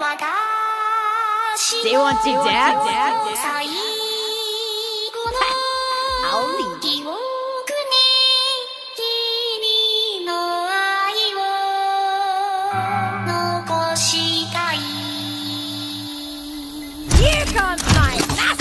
Do you want to dance? Only. 残したい Here comes my last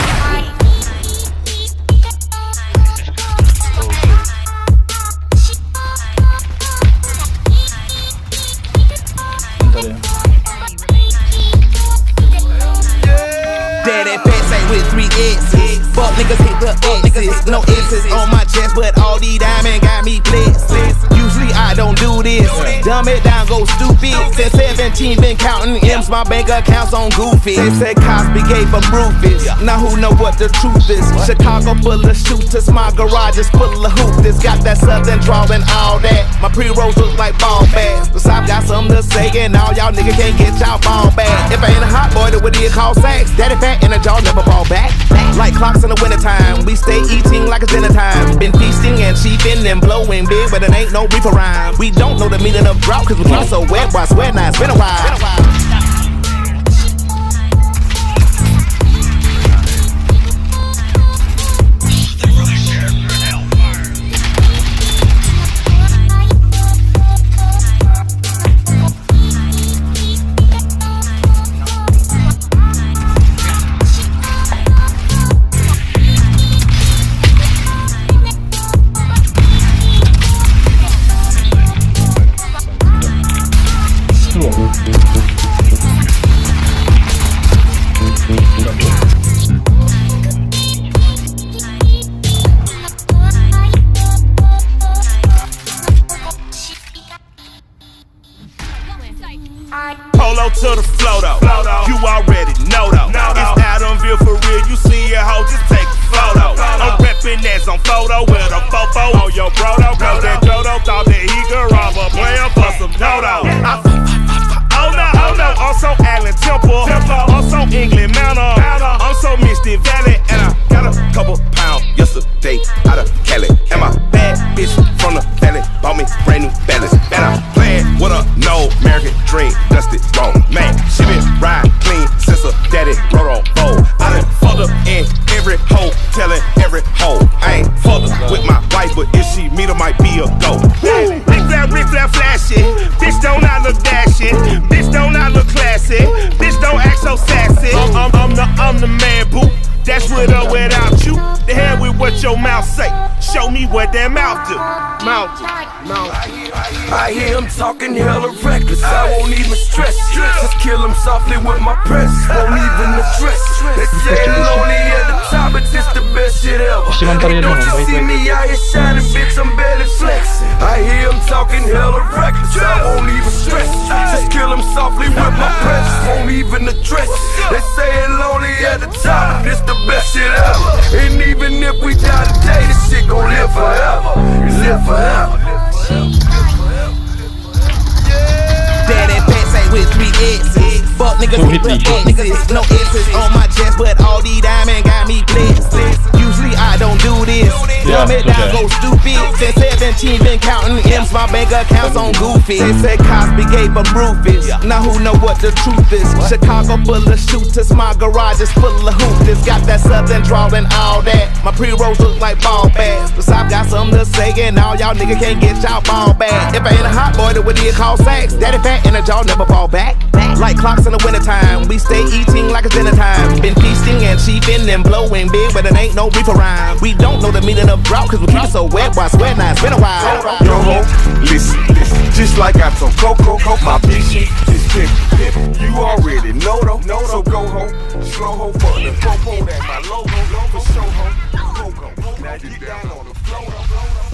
with three X's. Fuck niggas hit the X's. No X's on my chest, but all these diamonds got me blessed. Usually I don't do this. Dumb it down, go stupid. Since 17, been counting M's, my bank accounts on Goofy. They said Cosby gave them roofies. Now who know what the truth is? Chicago full of shooters, my garage is full of hoopers. Got that southern draw and all that. My pre-rolls look like ball bags. The South got something to say, and all y'all niggas can't get y'all ball back. If I ain't a hot boy, then what do you call sex? Daddy fat and a jaw never back. Like clocks in the wintertime, we stay eating like it's dinner time. Been feasting and sheeping and blowing big, but it ain't no reaper rhyme. We don't know the meaning of drought, cause we keep so wet, boy, I swear now it's been a while. Polo to the flow though. You already know though. It's Adamville for real. You see your hoe, just take a photo. I'm reppin' as on photo with a fofo on your brodo. Cause that Dodo thought that he could rob a player for some dodo. Oh no, oh no, also Allen Temple, also England Manor, also Misty Valley, and I got a couple pounds yesterday out of Cali. And my bad bitch from the valley bought me brand new balance. Dashing? Bitch, don't I look classy? Bitch, don't act so sassy. I'm, I'm the, I'm the man, boo. That's with or without you. The hell with what your mouth say. Show me what that mouth do. Mouth do. Mouth. I hear him talking hella reckless. I won't even stress. Just kill him softly with my press. Won't even address. They say lonely at the top, but this the best shit ever. Don't you see me out here shining, bitch? I'm barely flexing. I hear him talking hella reckless. I won't even stress. Just kill him softly with my press. Won't even address. They say lonely at the top, but this the best shit ever. And even if we die today, this shit gon' live forever. Live forever. Daddy fat say with three X's. Fuck niggas Who hit hit the me? X's. No X's on my chest, but all these diamonds got me blessed. Usually I don't do this. Yeah, Dumb it down, okay. go stupid. Since 17, been counting M's, my bank accounts on Goofy. They said Cosby gave them roofies. Now who know what the truth is? Chicago full of shooters, my garage is full of hoopers. Got that southern draw and all that. My pre-rolls look like ball bags. The South got something to say, and all y'all niggas can't get y'all ball back. If I ain't a hot boy, then what do you call sex? Daddy fat and a jaw never fall back. Like clocks in the wintertime, we stay eating like it's dinner time. Been feasting and sheeping and blowing big, but it ain't no reaper rhyme. We don't know the meaning of drought, cause we I'm so wet, why sweat now? It's been a while. Yo ho, listen, listen. Just like I told Coco, coco, my bitch is pimp, pimp. You already know though, know so go ho, slow ho for the popo that my logo, logo show ho, Coco. Now get down on the floor. though.